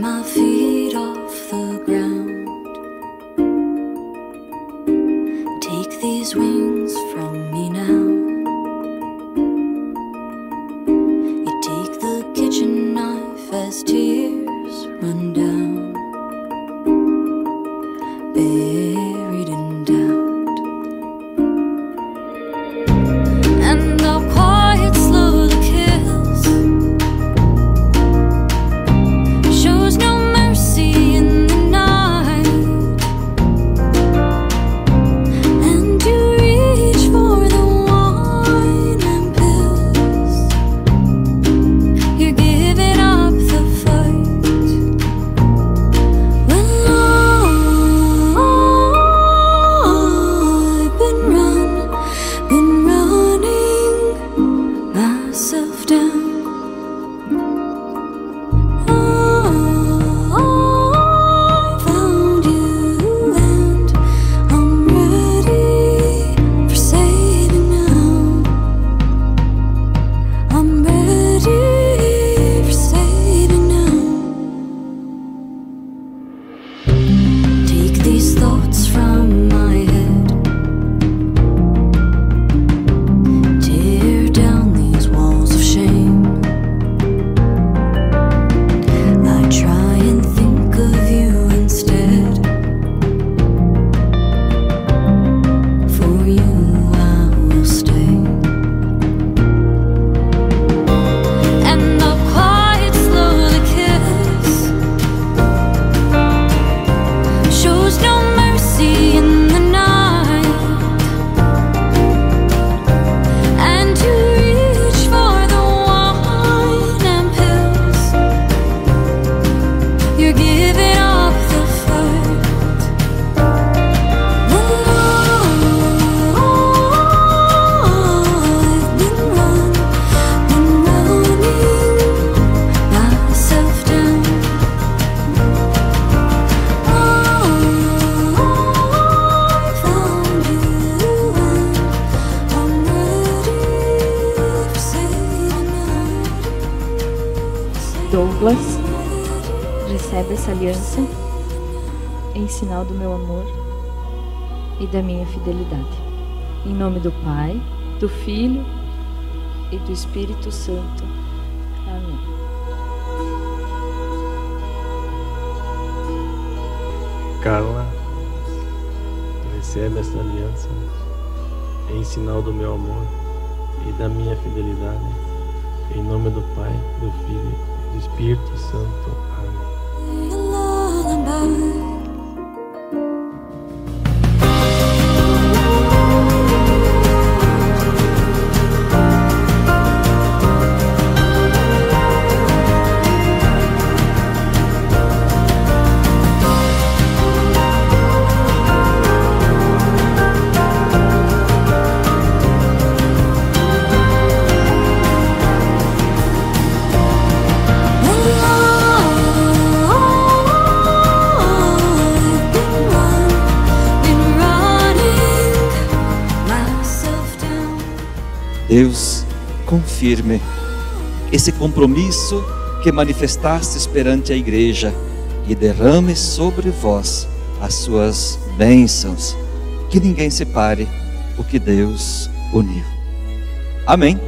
my feet off the ground. Take these wings from me now. You take the kitchen knife as tears run Douglas, recebe essa aliança em sinal do meu amor e da minha fidelidade. Em nome do Pai, do Filho e do Espírito Santo. Amém. Carla, recebe esta aliança em sinal do meu amor e da minha fidelidade. Em nome do Pai, do Filho e do Espírito Santo. Amém. Deus, confirme esse compromisso que manifestastes perante a igreja e derrame sobre vós as suas bênçãos. Que ninguém separe o que Deus uniu. Amém.